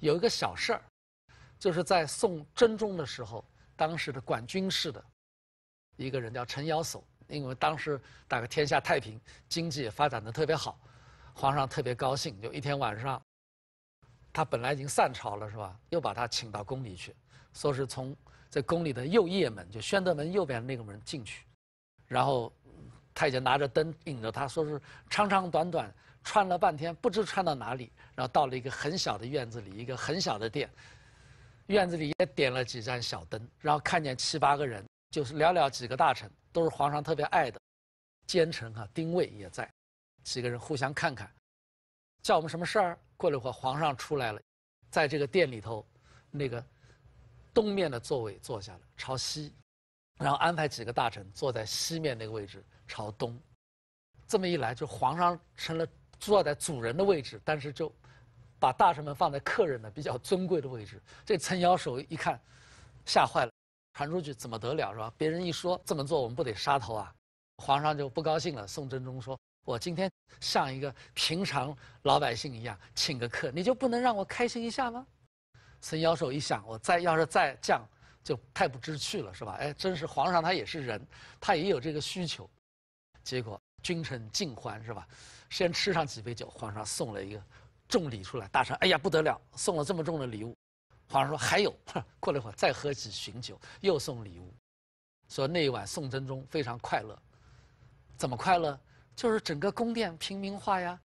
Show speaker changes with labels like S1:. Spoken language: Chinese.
S1: 有一个小事儿，就是在送真宗的时候，当时的管军事的一个人叫陈尧叟，因为当时大概天下太平，经济也发展的特别好，皇上特别高兴，就一天晚上，他本来已经散朝了是吧？又把他请到宫里去，说是从这宫里的右掖门，就宣德门右边那个门进去，然后太监拿着灯引着他，说是长长短短。穿了半天，不知穿到哪里，然后到了一个很小的院子里，一个很小的店，院子里也点了几盏小灯，然后看见七八个人，就是寥寥几个大臣，都是皇上特别爱的，奸臣哈，丁谓也在，几个人互相看看，叫我们什么事儿？过了一会儿，皇上出来了，在这个店里头，那个东面的座位坐下了，朝西，然后安排几个大臣坐在西面那个位置，朝东，这么一来，就皇上成了。坐在主人的位置，但是就把大臣们放在客人的比较尊贵的位置。这陈瑶手一看，吓坏了，传出去怎么得了是吧？别人一说这么做，我们不得杀头啊！皇上就不高兴了。宋真宗说：“我今天像一个平常老百姓一样请个客，你就不能让我开心一下吗？”陈瑶手一想，我再要是再降，就太不知趣了是吧？哎，真是皇上他也是人，他也有这个需求。结果君臣尽欢是吧？先吃上几杯酒，皇上送了一个重礼出来。大臣，哎呀不得了，送了这么重的礼物。皇上说还有，过了一会儿再喝几巡酒，又送礼物。说那一晚宋真宗非常快乐。怎么快乐？就是整个宫殿平民化呀，